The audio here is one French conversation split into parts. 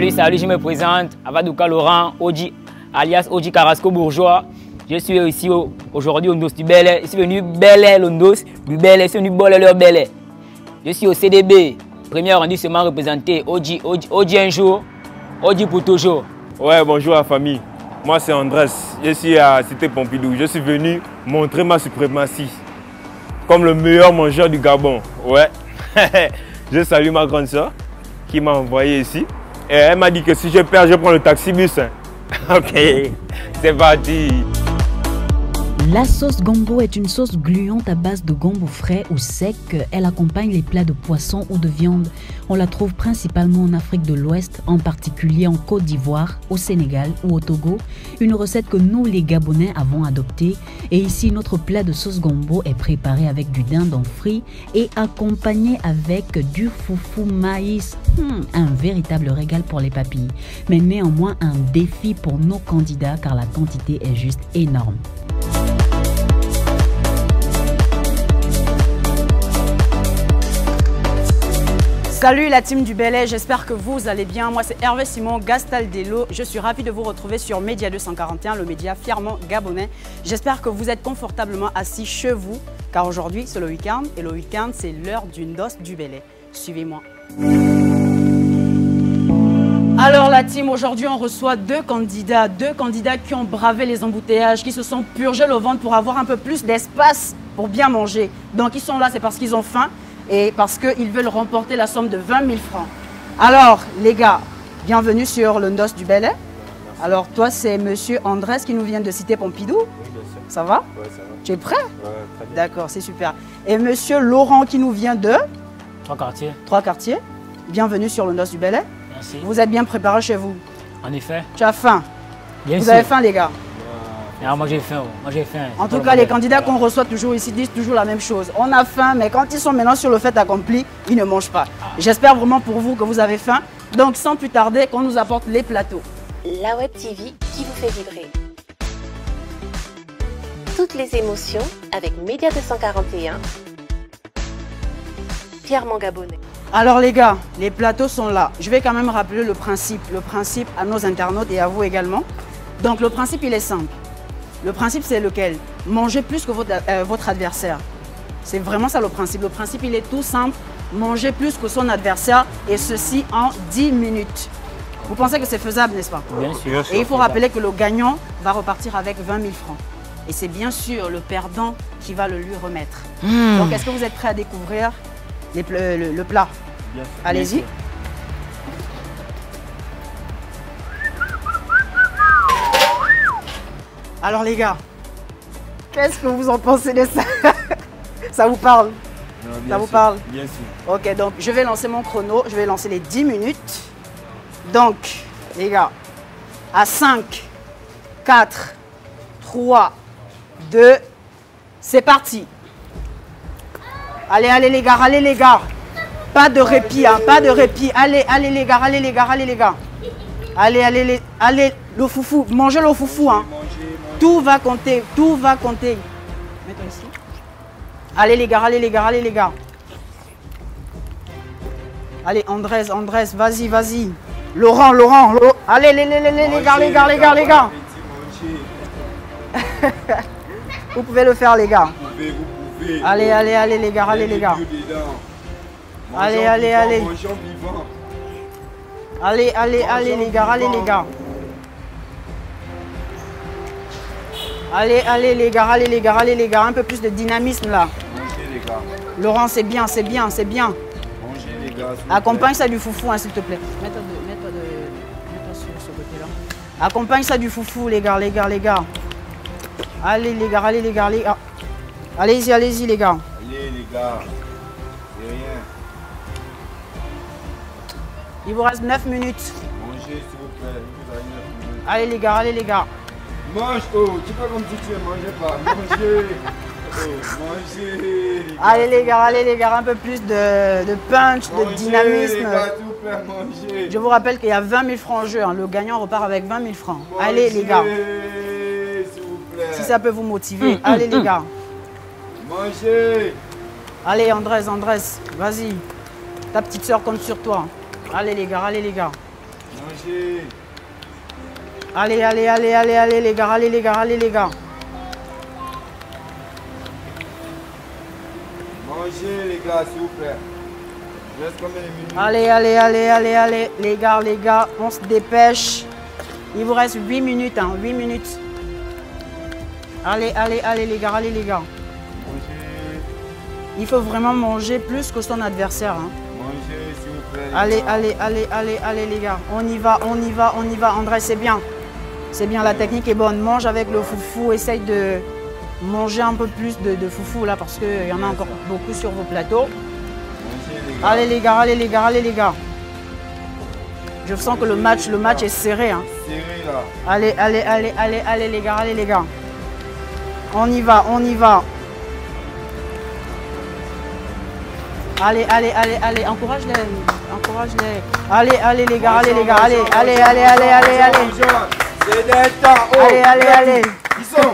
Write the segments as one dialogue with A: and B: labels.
A: Salut, salut, je me présente, Avadouka Laurent, Oji, alias Oji Carrasco Bourgeois. Je suis ici aujourd'hui au Ndos du Bel Je suis venu Bel Air, Ndos du Bel Je suis venu Air, Bel Je suis au CDB, premier arrondissement représenté. Oji, Oji, un jour, Oji pour toujours.
B: Ouais, bonjour la famille. Moi c'est Andrés, je suis à Cité Pompidou. Je suis venu montrer ma suprématie comme le meilleur mangeur du Gabon. Ouais. je salue ma grande soeur qui m'a envoyé ici. Et elle m'a dit que si je perds, je prends le taxi bus. Hein. ok, c'est parti.
C: La sauce gombo est une sauce gluante à base de gombo frais ou sec. Elle accompagne les plats de poisson ou de viande. On la trouve principalement en Afrique de l'Ouest, en particulier en Côte d'Ivoire, au Sénégal ou au Togo. Une recette que nous, les Gabonais, avons adoptée. Et ici, notre plat de sauce gombo est préparé avec du dindon frit et accompagné avec du foufou maïs. Hmm, un véritable régal pour les papilles. Mais néanmoins un défi pour nos candidats car la quantité est juste énorme.
D: Salut la team du Belay, j'espère que vous allez bien. Moi c'est Hervé Simon Gastaldello. Je suis ravi de vous retrouver sur Média 241, le média fièrement gabonais. J'espère que vous êtes confortablement assis chez vous, car aujourd'hui c'est le week-end et le week-end c'est l'heure d'une dose du Belay. Suivez-moi. Alors la team, aujourd'hui on reçoit deux candidats, deux candidats qui ont bravé les embouteillages, qui se sont purgés le ventre pour avoir un peu plus d'espace pour bien manger. Donc ils sont là, c'est parce qu'ils ont faim et parce qu'ils veulent remporter la somme de 20 000 francs. Alors, les gars, bienvenue sur le NOS du Bel Alors, toi, c'est monsieur Andrés qui nous vient de citer Pompidou. Oui, bien sûr. Ça va
B: Oui, ça va.
D: Tu es prêt
B: Oui, très bien.
D: D'accord, c'est super. Et monsieur Laurent qui nous vient de
A: Trois quartiers.
D: Trois quartiers. Bienvenue sur le NOS du Bel
A: Merci.
D: Vous êtes bien préparés chez vous?
A: En effet.
D: Tu as faim?
A: Bien
D: Vous
A: sûr.
D: avez faim, les gars?
A: Moi j'ai faim. Moi j'ai faim.
D: En tout cas,
A: le
D: les candidats qu'on reçoit toujours ici disent toujours la même chose. On a faim, mais quand ils sont maintenant sur le fait accompli, ils ne mangent pas. J'espère vraiment pour vous que vous avez faim. Donc, sans plus tarder, qu'on nous apporte les plateaux.
E: La Web TV qui vous fait vibrer. Toutes les émotions avec Média 241. Fièrement gabonais.
D: Alors les gars, les plateaux sont là. Je vais quand même rappeler le principe. Le principe à nos internautes et à vous également. Donc le principe, il est simple. Le principe, c'est lequel? Manger plus que votre, euh, votre adversaire. C'est vraiment ça le principe. Le principe, il est tout simple. Manger plus que son adversaire et ceci en 10 minutes. Vous pensez que c'est faisable, n'est-ce pas?
A: Bien sûr.
D: Et il faut rappeler que le gagnant va repartir avec 20 000 francs. Et c'est bien sûr le perdant qui va le lui remettre. Donc est-ce que vous êtes prêts à découvrir les le, le plat?
B: Bien sûr.
D: Allez-y. Alors les gars, qu'est-ce que vous en pensez de ça? Ça vous parle?
B: Non, bien
D: Ça vous
B: sûr.
D: parle?
B: Bien sûr.
D: Ok, donc je vais lancer mon chrono. Je vais lancer les 10 minutes. Donc, les gars, à 5, 4, 3, 2, c'est parti. Allez, allez les gars, allez les gars. Pas de répit, hein, pas de répit. Allez, allez les gars, allez les gars, allez les gars. Allez, allez, les, allez, le foufou, mangez le foufou. Hein. Tout va compter, tout va compter. Ici. Allez les gars, allez les gars, allez les gars. Allez, Andrés, Andrés, vas-y, vas-y. Laurent, Laurent, allez, les, gars, les gars, les gars, les gars. Vous pouvez le faire, les gars.
F: Vous pouvez, vous pouvez.
D: Allez, allez, allez, les gars, allez, les gars. Allez, allez, allez. Allez, allez, allez, les gars, allez, les gars. Allez, allez, les gars, allez, les gars, allez, les gars. Un peu plus de dynamisme, là.
F: Mangez les gars.
D: Laurent, c'est bien, c'est bien, c'est bien.
F: Mangez les gars.
D: Accompagne ça du foufou, hein, s'il te plaît. Mets-toi de- mets-toi de- mets-toi sur ce côté-là. Accompagne ça du foufou, les gars, les gars, les gars. Allez, les gars, allez, les gars, les gars. Allez-y, allez-y, les gars.
F: Allez les gars. C'est rien.
D: Il vous reste 9 minutes.
F: Mangez s'il vous plaît. Vous avez neuf minutes.
D: Allez, les gars, allez, les gars.
F: Mange, oh, tu pas comme si tu ne mangeais pas. Mangez. Gars.
D: Allez les gars, allez les gars, un peu plus de, de punch, de dynamisme.
F: les gars.
D: Je vous rappelle qu'il y a 20 000 francs en jeu. hein. Le gagnant repart avec 20 000 francs. Allez les gars,
F: Mangez, s'il vous plaît.
D: si ça peut vous motiver. Allez les gars.
F: Mangez.
D: Allez Andrés, Andrés, vas-y. Ta petite soeur compte sur toi. Allez les gars, allez les gars.
F: Mangez.
D: Allez, allez, allez, allez, allez les gars, allez les gars, allez les gars.
F: Mangez, les gars, s'il vous plaît. Il reste combien de minutes
D: Allez, allez, allez, allez, allez. Les gars, les gars, on se dépêche. Il vous reste 8 minutes, hein, 8 minutes. Allez, allez, allez les gars, allez les gars.
F: Mangez.
D: Il faut vraiment manger plus que son adversaire. hein.
F: Mangez, s'il vous plaît.
D: Allez, allez, allez, allez, allez les gars. On y va, on y va, on y va. André, c'est bien. C'est bien, la technique est bonne. Mange avec le foufou. Essaye de manger un peu plus de, foufou là parce qu'il y en a encore beaucoup sur vos plateaux. Allez les gars, allez les gars, allez les gars. Je sens que le match, le match est serré. hein.
F: Serré, là.
D: Allez, allez, allez, allez, allez les gars, allez les gars. On y va, on y va. Allez, allez, allez, allez, encourage-les, encourage-les. Allez, allez les gars, allez les gars, allez, allez, allez, allez, allez, allez.
F: Mangeons. C'est des temps. Oh,
D: Allez, allez, allez.
F: Ils sont.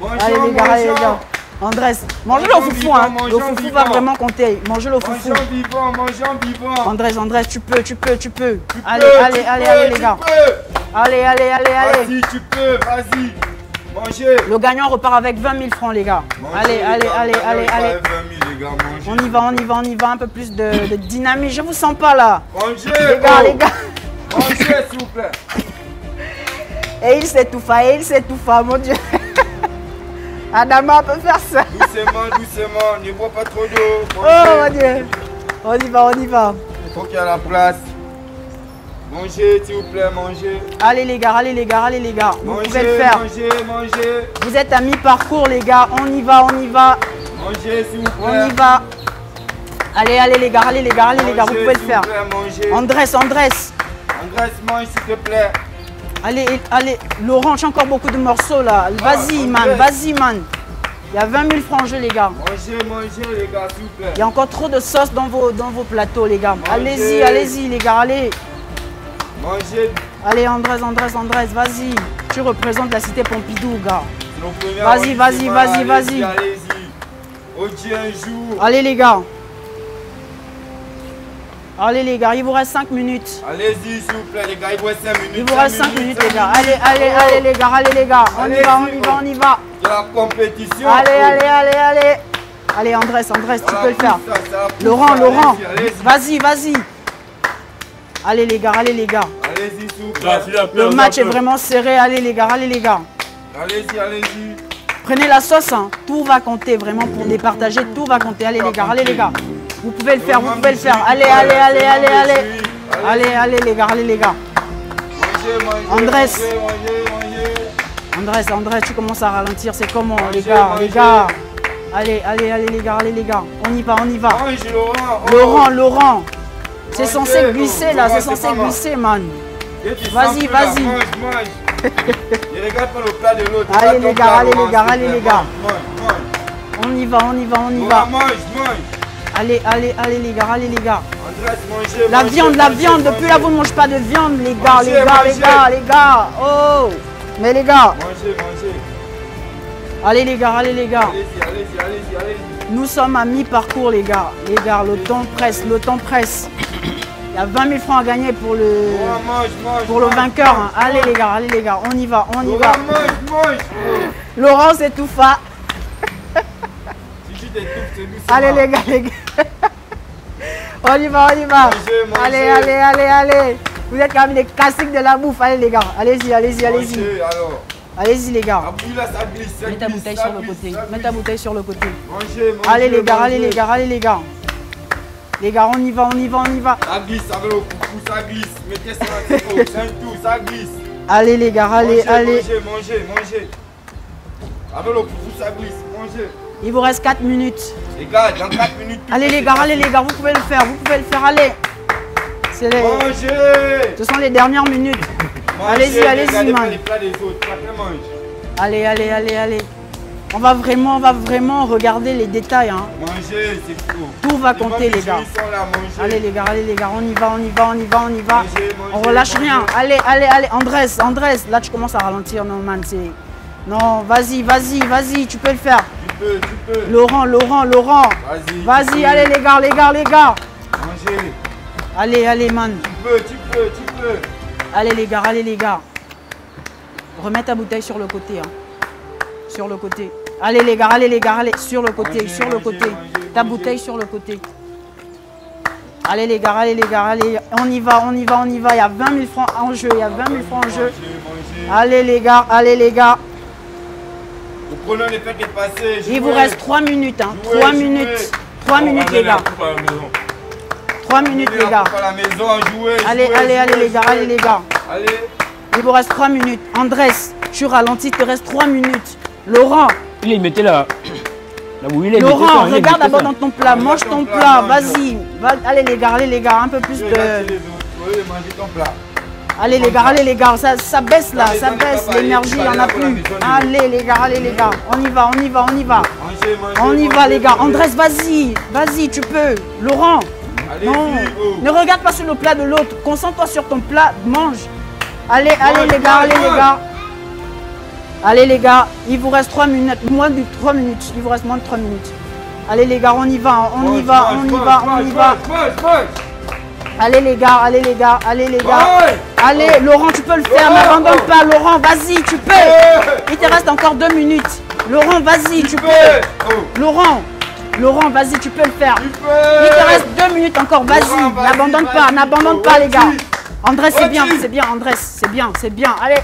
F: Mangeons,
D: Allez les gars, allez les gars. Andrés, mangez le foufou, hein. Le foufou va vraiment compter. Mangez le foufou.
F: Mangeons vivant, mangeons vivant.
D: Andrés, Andrés, tu peux, tu peux, tu peux.
F: Tu
D: Allez,
F: peux,
D: allez,
F: tu
D: allez,
F: peux,
D: allez les gars.
F: peux.
D: Allez, allez, allez, allez.
F: Vas-y, tu peux, vas-y. Mangez.
D: Le gagnant repart avec 20 000 francs, les gars.
F: Mangez,
D: Allez,
F: les
D: allez,
F: gars.
D: allez, allez, allez.
F: 20 000, les gars, mangez.
D: On y va, on y va, on y va. Un peu plus de, de dynamique. Je vous sens pas là.
F: Mangez.
D: Les gars,
F: oh.
D: les gars.
F: Mangez, s'il vous plaît.
D: Et il s'étouffa, et il s'étouffa, mon Dieu. Adama peut faire ça.
F: Doucement, doucement. Ne bois pas trop d'eau.
D: Oh, mon Dieu. On y va, on y va.
F: Il faut qu'il y ait la place. Mangez, s'il vous plaît, mangez.
D: Allez, les gars, allez, les gars, allez, les gars. Vous
F: Mangez,
D: pouvez le faire.
F: mangez, mangez.
D: Vous êtes à mi-parcours, les gars. On y va, on y va.
F: Mangez, s'il vous
D: On
F: plaît.
D: y va. Allez, allez, les gars, allez, les gars, allez, les gars. Vous pouvez le faire.
F: plaît, Mangez.
D: Andrés, Andrés.
F: Andrés, mange, s'il te plaît.
D: Allez, allez, Laurent, j'ai encore beaucoup de morceaux là. Vas-y, man, vas-y, man. Il y a 20 000 francs en jeu, les gars.
F: Mangez, mangez, les gars, s'il vous plaît.
D: Il y a encore trop de sauce dans vos, dans vos plateaux, les gars. Allez-y, allez-y, les gars, allez.
F: Mangez.
D: Allez, Andrés, Andrés, Andrés, vas-y. Tu représentes la cité Pompidou, gars. Vas-y, vas-y, vas-y,
F: Allez-y,
D: vas-y.
F: Allez-y. Odi un jour.
D: Allez, les gars. Allez, les gars, il vous reste 5 minutes.
F: Allez-y, s'il vous plaît, les gars. Il vous reste 5 minutes.
D: Il vous
F: cinq
D: reste 5 minutes, les gars. Allez, allez,
F: Oh,
D: allez, les gars, allez, les gars. On y
F: Allez-y,
D: va, on y va, on y va.
F: De la compétition.
D: Allez,
F: Oh.
D: allez, allez, allez. Allez, Andrés, Andrés, tu peux le faire.
F: ça, ça pousse.
D: Laurent, Laurent. Vas-y, vas-y. Allez, les gars, allez, les gars.
F: allez-y, s'il vous plaît.
D: Le match est vraiment serré. Allez, les gars, allez, les gars.
F: Allez-y, allez-y.
D: Prenez la sauce, hein. tout va compter vraiment pour départager, tout va compter. Allez les gars, allez les gars. Vous pouvez le faire, vous pouvez le faire. Allez, allez, allez, allez, allez. Allez, allez les gars, allez les gars. Andrés. Andrés, Andrés, tu commences à ralentir, c'est comment les gars, les gars. Allez, allez, allez les gars, allez les gars. On y va, on y va.
F: Mange, Laurent.
D: Laurent. C'est censé glisser là, c'est censé glisser, man. Vas-y, vas-y.
F: Ne regarde pas le plat de l'autre.
D: Allez, les gars, allez, les gars, allez, les gars. On y va, on y va, on y va.
F: Laurent, mange, mange.
D: Allez, allez, allez les gars, allez les gars.
F: Andrés, mangez,
D: La
F: mangez,
D: viande, la viande, depuis là vous ne mangez pas de viande les gars, les gars, les gars, les gars. Oh Mais les gars,
F: Mangez, mangez.
D: allez les gars, allez les gars.
F: Allez-y, allez-y, allez-y, allez-y.
D: Nous sommes à mi-parcours les gars. Les gars, le temps presse, le temps presse. Il y a 20 000 francs à gagner pour le,
F: Laurent, mange, mange.
D: pour le
F: mange,
D: vainqueur. hein.
F: mange,
D: Allez les gars, allez les gars, on y va, on y va. Laurent s'étouffa. Allez les gars, les gars. On y va, on y va.
F: Mangez, mangez.
D: Allez, allez, allez, allez. Vous êtes quand même des classiques de la bouffe. Allez les gars, allez-y, allez-y, allez-y. Allez-y les gars.
F: Ça glisse, ça
D: Mets ta
F: glisse,
D: bouteille
F: ça
D: sur le
F: glisse,
D: côté.
F: ça
D: Mets
F: glisse.
D: ta bouteille sur le côté.
F: Mangez, mangez.
D: Allez les gars, allez les gars, allez les gars. Les gars, on y va, on y va, on y va.
F: Ça glisse avec le coucou, ça glisse. Mettez ça tout, ça glisse.
D: Allez les gars, allez,
F: Mangez,
D: allez.
F: Mangez, mangez, mangez. Avec le coucou, ça glisse. Mangez.
D: Il vous reste 4 minutes.
F: Les gars, dans 4 minutes.
D: Allez les gars, allez les gars, vous pouvez le faire, vous pouvez le faire, allez. C'est les...
F: Mangez.
D: Ce sont les dernières minutes. Allez-y, allez-y, man. Allez, allez, allez, allez. On va vraiment, on va vraiment regarder les détails. Hein.
F: Manger, c'est tout.
D: Tout va compter, les gars.
F: Là.
D: Allez les gars, allez les gars, on y va, on y va, on y va, on y va. On relâche rien. Allez, allez, allez. Andrés, Andrés, là tu commences à ralentir, non man. Non, vas-y, vas-y, vas-y, tu peux le faire.
F: Tu peux, tu peux.
D: Laurent, Laurent, Laurent.
F: Vas-y.
D: Allez les gars, les gars, les gars.
F: Manger.
D: Allez, allez man.
F: Tu peux, tu peux, tu peux.
D: Allez les gars, allez les gars. Remets ta bouteille sur le côté. hein. Sur le côté. Allez les gars, allez les gars, allez. Sur le côté, sur le côté. Ta bouteille sur le côté. Allez les gars, allez les gars, allez. On y va, on y va, on y va. Il y a 20 000 francs en jeu. Il y a 20 000 francs en jeu. Allez les gars, allez les gars.
F: Le chrono n'est pas qu'est passé.
D: Il vous reste 3 minutes. Hein.
F: Jouez,
D: 3
F: jouez.
D: minutes. 3
F: On
D: minutes les gars.
F: coupe à la maison.
D: 3 minutes les gars.
F: coupe à la maison, jouez.
D: Allez,
F: jouez,
D: allez, allez les gars, allez les gars.
F: Allez.
D: Il vous reste 3 minutes. Andrés, tu ralentis, il te reste 3 minutes. Laurent,
A: Il est mettait la. La bouillie, il est
D: Laurent, regarde d'abord dans ton plat, mange ton plat, vas-y. Va- Allez les gars, allez les gars, un peu plus de...
F: les. Oui, mangez ton plat.
D: Allez les gars, allez les gars, ça, ça baisse là,
F: Allez,
D: ça baisse, l'énergie, il n'y en a plus.
F: allez,
D: les gars, allez les gars, on y va, on y va, on y va.
F: Mangez, mangez.
D: On y va les gars. Andrés, vas-y, vas-y, tu peux. Laurent, non.
F: oh.
D: Ne regarde pas sur le plat de l'autre, concentre-toi sur ton plat, mange. Allez, allez les gars, allez les gars. Allez les gars, il vous reste 3 minutes, moins de 3 minutes, il vous reste moins de 3 minutes. Allez les gars, on y va, on y va, on y va, on y va. Allez les gars, allez les gars, allez les gars.
F: Ouais.
D: Allez, Laurent, tu peux le faire,
F: Oh,
D: n'abandonne
F: oh.
D: pas, Laurent, vas-y, tu peux.
F: Ouais.
D: Il te reste encore 2 minutes. Laurent, vas-y, tu peux.
F: Oh,
D: Laurent, Laurent, vas-y, tu peux le faire.
F: tu peux.
D: Il te reste 2 minutes encore, vas-y, n'abandonne pas, n'abandonne pas les gars.
F: Vas-y.
D: André, c'est bien, c'est bien, Andrés, c'est bien, c'est bien. Allez,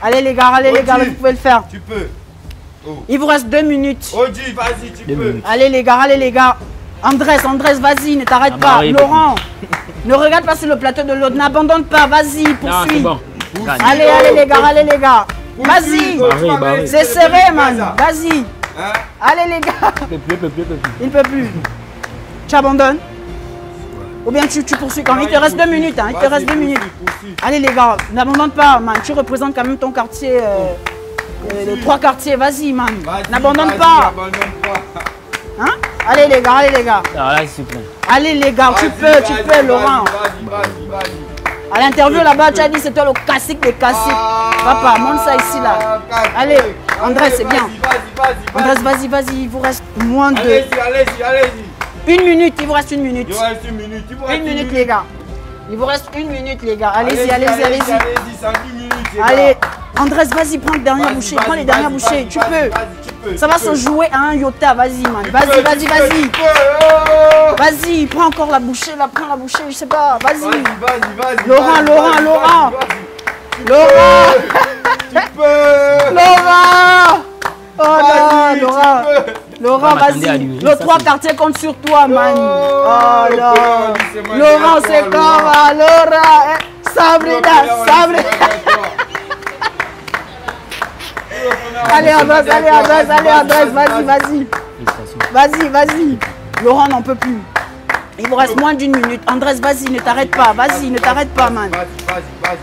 D: allez les gars, allez les gars, vous pouvez le faire.
F: Tu peux.
D: Il vous reste 2 minutes.
F: Oji, vas-y, tu
A: Deux
F: peux.
A: minutes.
D: Allez les gars, allez les gars. Andrés, Andrés, vas-y, ne t'arrête
A: Ah,
D: pas.
A: Marie,
D: Laurent, ne regarde pas sur le plateau de l'autre, n'abandonne pas, vas-y,
A: Non,
D: poursuis.
A: bon.
D: Allez, allez les gars, allez les gars. Vas-y, c'est serré man, vas-y.
F: Hein?
D: Allez les gars,
A: Il peut plus, il peut plus, il peut plus.
D: il ne peut plus. Tu abandonnes Ou bien tu, tu poursuis quand même. Il te reste 2
F: Poursuis.
D: minutes, hein, il te reste 2
F: poursuis,
D: minutes. Allez les gars, n'abandonne pas, man. Tu représentes quand même ton quartier, euh, euh, les trois quartiers. Vas-y, man. N'abandonne pas. Hein? Allez les gars, allez les gars.
A: Ah, là.
D: Allez les gars, tu peux, tu peux, Laurent.
F: Vas-y, vas-y, vas-y.
D: À l'interview là-bas, tu as dit c'est toi le classique des classiques. Papa, monte ça ici là.
F: Ah,
D: Allez, André, c'est bien.
F: Vas-y, vas-y,
D: Andrés,
F: vas-y.
D: vas-y, vas-y, il vous reste moins de.
F: Allez-y, allez-y, allez-y.
D: Une minute, il vous reste une minute.
F: Il vous reste une minute. il vous reste
D: Une minute, les gars. Il vous reste une minute, les gars. Allez-y,
F: Allez-y,
D: allez-y, allez-y.
F: Allez-y, c'est en 10 minutes. les gars.
D: Allez, Andrés, vas-y, prends le dernier
F: Vas-y,
D: bouchée.
F: vas-y,
D: Prends les dernières bouchées. Tu peux. Ça va se jouer à un iota. Vas-y, man. Vas-y, vas-y, vas-y.
F: Oh
D: Vas-y, prends encore la bouchée, là. Prends la bouchée, je sais pas.
F: Vas-y,
D: Vas-y.
F: vas-y, vas-y.
D: Laurent, Laurent, Laurent. Laurent
F: Tu peux.
D: Laurent Oh
F: tu
D: Laurent. Laurent, vas-y. Le trois quartiers compte sur toi, man.
F: Oh,
D: Oh
F: le
D: non.
F: Laurent, c'est
D: comme
F: Laurent.
D: Laurent. eh, Sabrina, Sabrina. Allez, Andrés, allez, Andrés, allez, Andrés, vas-y, vas-y. Vas-y, vas-y. Laurent n'en peut plus. Il vous reste moins d'une minute. Andrés, vas-y, ne t'arrête pas. Vas-y, ne t'arrête pas, man.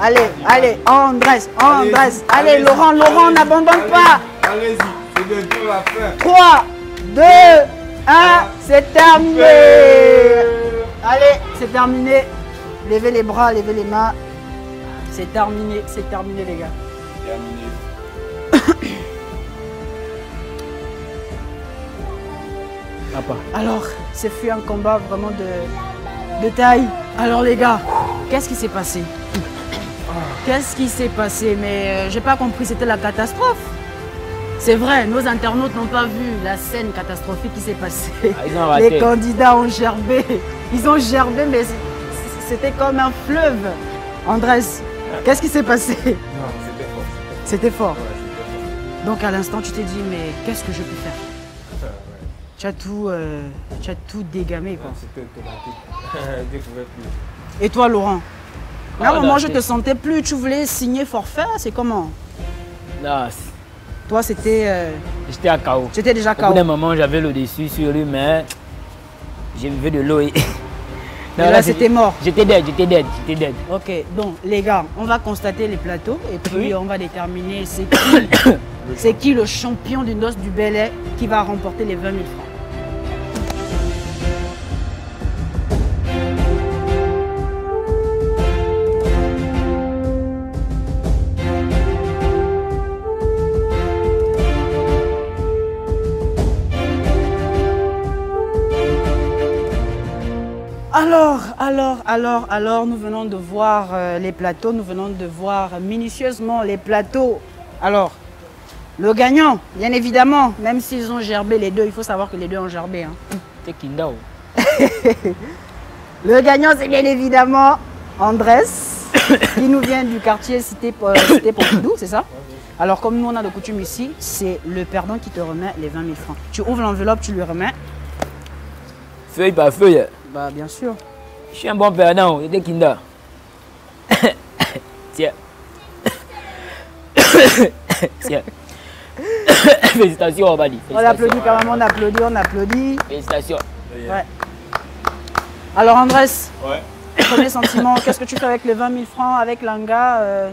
D: Allez, allez, Andrés, Andrés. Allez, Laurent, Laurent, n'abandonne pas.
F: Allez-y, c'est bientôt la fin.
D: 3, 2, 1, c'est terminé. Allez, c'est terminé. Levez les bras, levez les mains. C'est terminé, c'est terminé, les gars.
F: Terminé.
A: Papa.
D: Alors, ce fut un combat vraiment de, de taille. Alors, les gars, qu'est-ce qui s'est passé? Qu'est-ce qui s'est passé? Mais euh, j'ai pas compris, c'était la catastrophe. C'est vrai, nos internautes n'ont pas vu la scène catastrophique qui s'est passée.
A: Ah, ils ont raté.
D: Les candidats ont gerbé. Ils ont gerbé, mais c'était comme un fleuve. Andrés, qu'est-ce qui s'est passé?
F: Non, c'était fort.
D: C'était fort.
F: Ouais, c'était fort.
D: Donc à l'instant, tu t'es dit, mais qu'est-ce que je peux faire? Tu as, tout, euh, tu as tout dégamé. Quoi.
F: Non, C'était automatique. Ne.
D: Et toi, Laurent
A: Ah,
D: À un moment, je
A: c'est-
D: te sentais plus. Tu voulais signer forfait C'est comment
A: Non,
D: Toi, c'était euh,
A: j'étais à KO.
D: c'était déjà
A: Au bout
D: KO.
A: d'un moment, j'avais le dessus sur lui, mais j'ai vu de l'eau. et- Non,
D: là, c'était mort.
A: J'étais dead, j'étais dead, j'étais dead.
D: Ok, donc les gars, on va constater les plateaux et puis
A: Oui.
D: on va déterminer c'est qui c'est qui le champion du NOS du Belay qui va remporter les 20 000 francs. Alors, alors, alors, alors, nous venons de voir euh, les plateaux, nous venons de voir minutieusement les plateaux. Alors, le gagnant, bien évidemment, même s'ils ont gerbé les deux, il faut savoir que les deux ont gerbé. hein.
A: Kindao.
D: Le gagnant, c'est bien évidemment Andrés, qui nous vient du quartier Cité, euh, Cité Pompidou, c'est ça? Alors, comme nous, on a de coutume ici, c'est le perdant qui te remet les 20 000 francs. Tu ouvres l'enveloppe, tu lui remets.
A: Feuille par feuille.
D: Bah, bien sûr.
A: Je suis un bon perdant, c'était Kinda. Tiens. Tiens. Félicitations, Bali.
D: On applaudit quand même, on applaudit, on applaudit.
A: Félicitations.
D: Ouais. Alors, Andrés,
B: Ouais.
D: premier sentiment, qu'est-ce que tu fais avec les 20 000 francs, avec l'anga euh,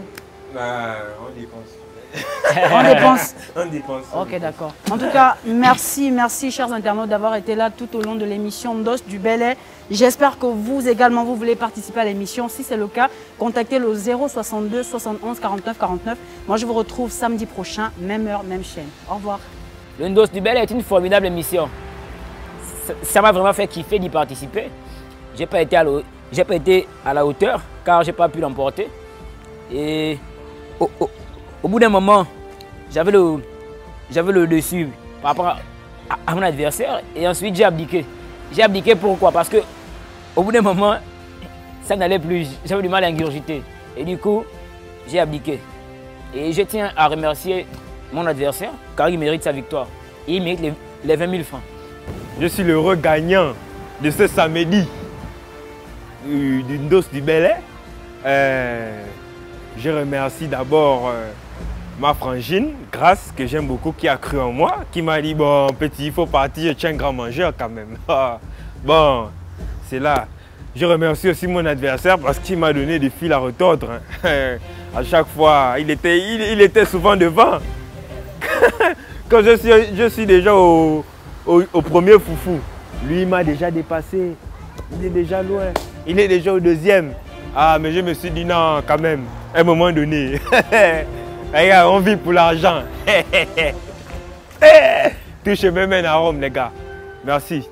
B: Bah, on dépense.
D: On dépense.
B: On dépense.
D: Ok, d'accord. En tout cas, merci, merci, chers internautes, d'avoir été là tout au long de l'émission DOS du Belay. J'espère que vous également, vous voulez participer à l'émission. Si c'est le cas, contactez le 062 71 49 49. Moi, je vous retrouve samedi prochain, même heure, même chaîne. Au revoir.
A: Le Ndos du Bel est une formidable émission. Ça- m'a vraiment fait kiffer d'y participer. J'ai pas été à la, j'ai pas été à la hauteur car j'ai pas pu l'emporter. Et au, au- au bout d'un moment, j'avais le, j'avais le dessus par rapport à, mon adversaire et ensuite j'ai abdiqué. J'ai abdiqué pourquoi? Parce que au bout d'un moment, ça n'allait plus. J'avais du mal à ingurgiter. Et du coup, j'ai abdiqué. Et je tiens à remercier mon adversaire car il mérite sa victoire. Et il mérite les, les 20 000 francs.
B: Je suis l'heureux gagnant de ce samedi du, du Ndos du Belay. Euh, je remercie d'abord euh, ma frangine, Grâce, que j'aime beaucoup, qui a cru en moi, qui m'a dit Bon, petit, il faut partir, tu es un grand mangeur quand même. Ah, bon, c'est là. Je remercie aussi mon adversaire parce qu'il m'a donné des fils à retordre. hein. à chaque fois, il était, souvent devant. Quand je suis, je déjà au, au premier foufou, lui il m'a déjà dépassé. Il est déjà loin. Il est déjà au deuxième. Ah, mais je me suis dit non, quand même, à un moment donné. Regarde, on vit pour l'argent. Touchez même un arôme, les gars. Merci.